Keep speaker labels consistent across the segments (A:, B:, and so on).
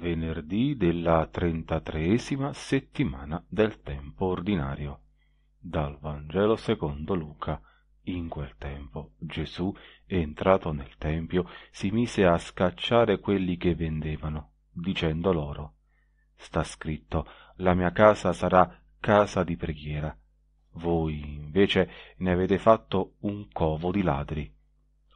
A: venerdì della trentatreesima settimana del tempo ordinario. Dal Vangelo secondo Luca. In quel tempo Gesù, entrato nel Tempio, si mise a scacciare quelli che vendevano, dicendo loro, Sta scritto, la mia casa sarà casa di preghiera. Voi invece ne avete fatto un covo di ladri.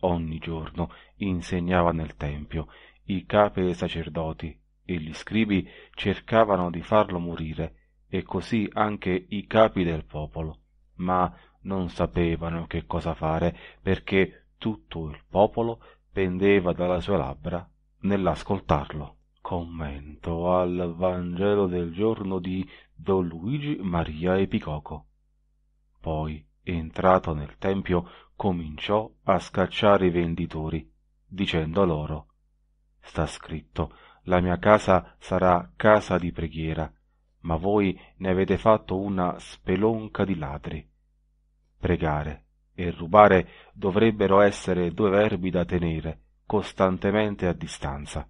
A: Ogni giorno insegnava nel Tempio, i capi dei sacerdoti e gli scribi cercavano di farlo morire, e così anche i capi del popolo, ma non sapevano che cosa fare, perché tutto il popolo pendeva dalle sue labbra nell'ascoltarlo. Commento al Vangelo del giorno di Don Luigi Maria Epicoco. Poi, entrato nel tempio, cominciò a scacciare i venditori, dicendo loro Sta scritto, la mia casa sarà casa di preghiera, ma voi ne avete fatto una spelonca di ladri. Pregare e rubare dovrebbero essere due verbi da tenere costantemente a distanza.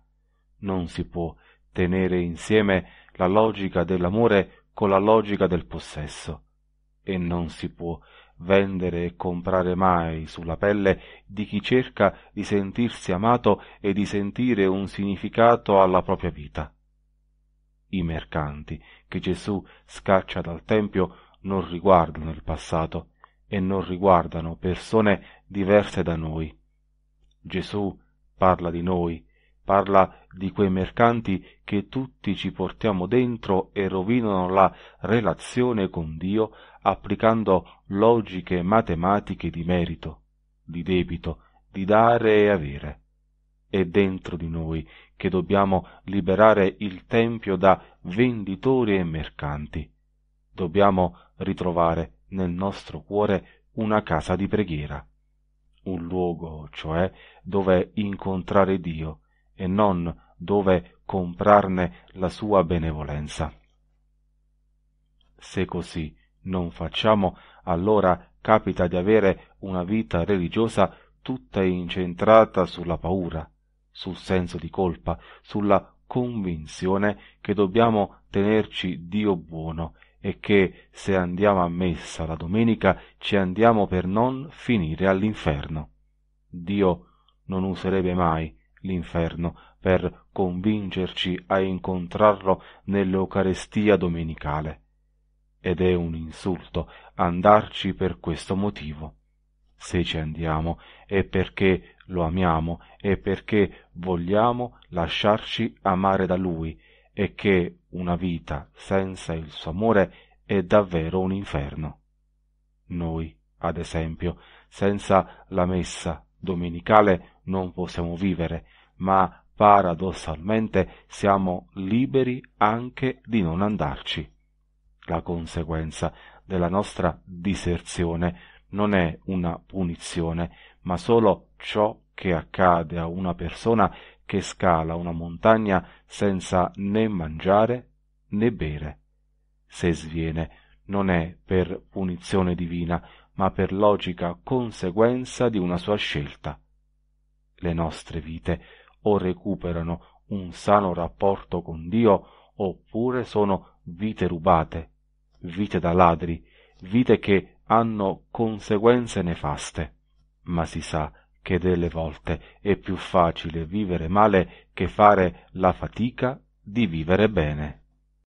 A: Non si può tenere insieme la logica dell'amore con la logica del possesso e non si può vendere e comprare mai sulla pelle di chi cerca di sentirsi amato e di sentire un significato alla propria vita. I mercanti che Gesù scaccia dal Tempio non riguardano il passato e non riguardano persone diverse da noi. Gesù parla di noi, parla di quei mercanti che tutti ci portiamo dentro e rovinano la relazione con Dio applicando logiche matematiche di merito, di debito, di dare e avere. È dentro di noi che dobbiamo liberare il Tempio da venditori e mercanti. Dobbiamo ritrovare nel nostro cuore una casa di preghiera, un luogo, cioè, dove incontrare Dio e non dove comprarne la sua benevolenza. Se così non facciamo, allora capita di avere una vita religiosa tutta incentrata sulla paura, sul senso di colpa, sulla convinzione che dobbiamo tenerci Dio buono e che se andiamo a messa la domenica ci andiamo per non finire all'inferno. Dio non userebbe mai l'inferno per convincerci a incontrarlo nell'Eucarestia domenicale ed è un insulto andarci per questo motivo. Se ci andiamo è perché lo amiamo e perché vogliamo lasciarci amare da lui e che una vita senza il suo amore è davvero un inferno. Noi, ad esempio, senza la messa domenicale non possiamo vivere, ma paradossalmente siamo liberi anche di non andarci. La conseguenza della nostra diserzione non è una punizione, ma solo ciò che accade a una persona che scala una montagna senza né mangiare né bere. Se sviene non è per punizione divina, ma per logica conseguenza di una sua scelta. Le nostre vite o recuperano un sano rapporto con Dio oppure sono vite rubate vite da ladri, vite che hanno conseguenze nefaste. Ma si sa che delle volte è più facile vivere male che fare la fatica di vivere bene.